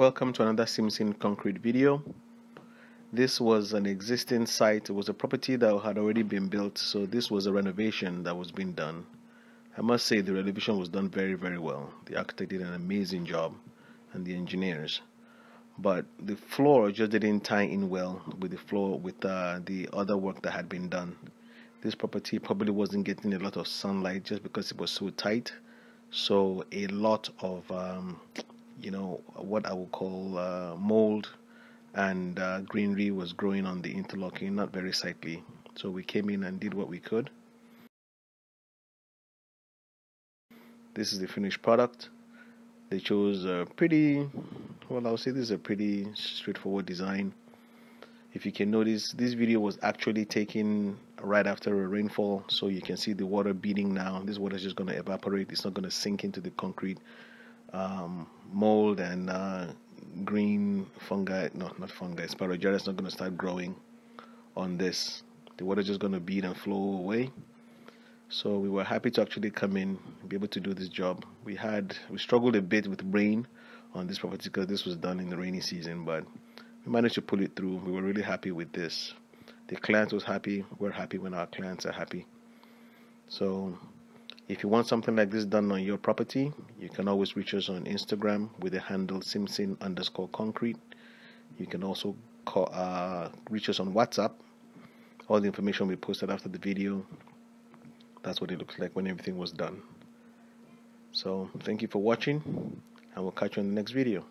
Welcome to another Simpson Concrete video. This was an existing site. It was a property that had already been built, so this was a renovation that was being done. I must say the renovation was done very, very well. The architect did an amazing job, and the engineers. But the floor just didn't tie in well with the floor with uh, the other work that had been done. This property probably wasn't getting a lot of sunlight just because it was so tight. So a lot of um, what I would call uh, mold and uh, greenery was growing on the interlocking, not very sightly. So we came in and did what we could. This is the finished product. They chose a pretty, well, I'll say this is a pretty straightforward design. If you can notice, this video was actually taken right after a rainfall, so you can see the water beating now. This water is just going to evaporate. It's not going to sink into the concrete um, mold and uh, green fungi, no, not fungi, Spirogyra is not going to start growing on this. The water is just going to bead and flow away. So we were happy to actually come in, be able to do this job. We had we struggled a bit with rain on this property because this was done in the rainy season, but we managed to pull it through. We were really happy with this. The client was happy. We're happy when our clients are happy. So if you want something like this done on your property, you can always reach us on Instagram with the handle Simpson underscore concrete. You can also call, uh, reach us on WhatsApp. All the information will be posted after the video. That's what it looks like when everything was done. So, thank you for watching, and we'll catch you in the next video.